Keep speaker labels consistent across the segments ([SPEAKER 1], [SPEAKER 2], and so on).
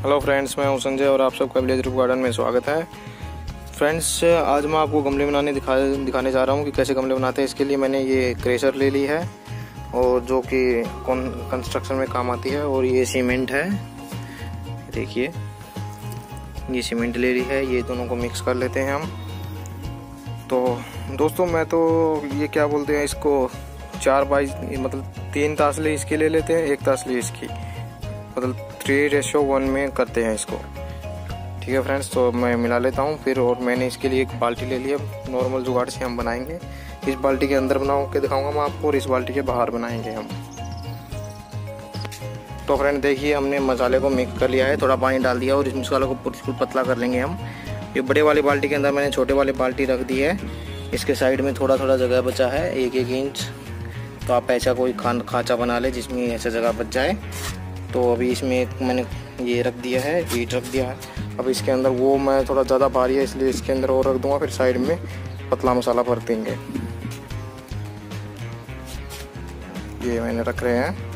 [SPEAKER 1] Hello friends मैं हूँ संजय और आप सबका विलेज रूप गार्डन में स्वागत है। फ्रेंड्स आज मैं आपको गमले बनाने दिखा, दिखाने जा रहा हूँ कि कैसे गमले बनाते हैं। इसके लिए मैंने ये क्रेशर ले ली है और जो कि कंस्ट्रक्शन में काम आती है और ये सीमेंट है। देखिए, ये सीमेंट ले ली है, ये दोनों को मिक्स कर लेते हैं हम। तो दोस्तों, मैं तो ये क्या बोलते हैं, इसको चार बाई मतलब तीन तासले इसकी ले लेते हैं, एक तासली इसकी मतलब थ्री रेशो वन में करते हैं इसको। ठीक है फ्रेंड्स तो मैं मिला लेता हूँ फिर और मैंने इसके लिए एक बाल्टी ले लिया नॉर्मल जुगाड़ से हम बनाएँगे। इस बाल्टी के अंदर बना के दिखाऊँगा मैं आपको और इस बाल्टी के बाहर बनाएँगे हम। तो फ्रेंड देखिए, हमने मसाले को मिक्स कर लिया है। थोड़ा पानी डाल दिया और इस मसाले को बिल्कुल पतला कर लेंगे हम। ये बड़े वाली बाल्टी के अंदर मैंने छोटे वाली बाल्टी रख दी है। इसके साइड में थोड़ा थोड़ा जगह बचा है एक एक इंच तो आप ऐसा कोई खान खाचा बना ले जिसमें ऐसा जगह बच जाए। तो अभी इसमें मैंने ये रख दिया है, ईट रख दिया है। अब इसके अंदर वो मैं थोड़ा ज़्यादा भारी है, इसलिए इसके अंदर और रख दूँगा, फिर साइड में पतला मसाला भर देंगे। ये मैंने रख रहे हैं।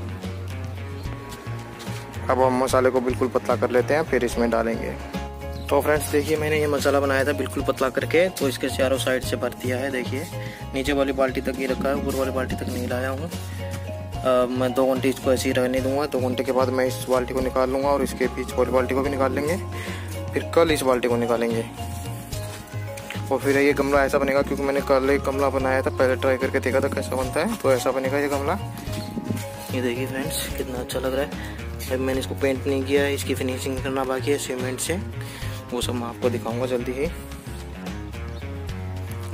[SPEAKER 1] अब हम मसाले को बिल्कुल पतला कर लेते हैं, फिर इसमें डालेंगे। तो फ्रेंड्स, देखिए, मैंने ये मसाला बनाया था बिल्कुल पतला करके तो इसके चारों साइड से भर दिया है, देखिए। नीचे वाली बाल्टी तक ये रखा है, ऊपर वाली बाल्टी तक नहीं लाया हूँ। मैं दो घंटे इसको ऐसे ही रहने दूँगा। दो घंटे के बाद मैं इस बाल्टी को निकाल लूँगा और इसके बीच वाली बाल्टी को भी निकाल लेंगे। फिर कल इस बाल्टी को निकालेंगे। और फिर ये गमला ऐसा बनेगा, क्योंकि मैंने कल एक गमला बनाया था, पहले ट्राई करके देखा था कैसा बनता है। तो ऐसा बनेगा ये गमला। ये देखिए फ्रेंड्स कितना अच्छा लग रहा है। अभी मैंने इसको पेंट नहीं किया है इसकी फिनिशिंग करना बाकी है सीमेंट से। वो सब मैं आपको दिखाऊँगा जल्दी ही।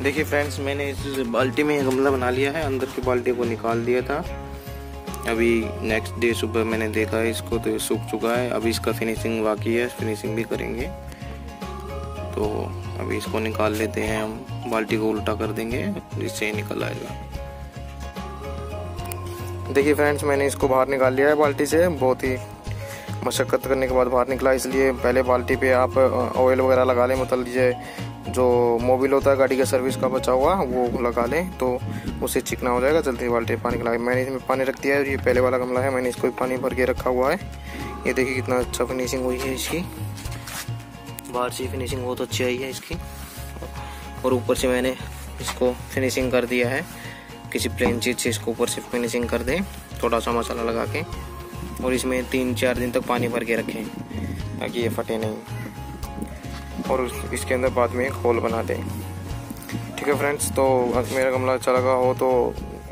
[SPEAKER 1] देखिए फ्रेंड्स मैंने इस बाल्टी में गमला बना लिया है। अंदर की बाल्टी को निकाल दिया था। अभी नेक्स्ट डे सुबह मैंने देखा है, इसको तो सूख चुका है। अभी इसका फिनिशिंग बाकी है फिनिशिंग भी करेंगे। तो अभी इसको निकाल लेते हैं हम, बाल्टी को उल्टा कर देंगे, जिससे निकल आएगा। देखिए फ्रेंड्स मैंने इसको बाहर निकाल लिया है बाल्टी से, बहुत ही मशक्क़त करने के बाद बाहर निकला, इसलिए पहले बाल्टी पे आप ऑयल वगैरह लगा लें मतलब ये जो मोबिल होता है, गाड़ी का सर्विस का बचा हुआ, वो लगा लें तो उससे चिकना हो जाएगा, जल्दी बाल्टी पानी लगा मैंने इसमें पानी रख दिया है, ये पहले वाला गमला है, मैंने इसको भी पानी भर के रखा हुआ है। ये देखिए कितना अच्छा फिनिशिंग हुई है इसकी। बाहर से फिनिशिंग बहुत अच्छी आई है इसकी। और ऊपर से मैंने इसको फिनिशिंग कर दिया है। किसी प्लेन चीज़ से इसको ऊपर से फिनिशिंग कर दें, थोड़ा सा मसाला लगा के। और इसमें तीन चार दिन तक पानी भर के रखें, ताकि ये फटे नहीं। और इसके अंदर बाद में एक होल बना दें। ठीक है फ्रेंड्स तो मेरा गमला अच्छा लगा हो तो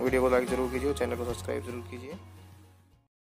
[SPEAKER 1] वीडियो को लाइक ज़रूर कीजिए चैनल को सब्सक्राइब ज़रूर कीजिए।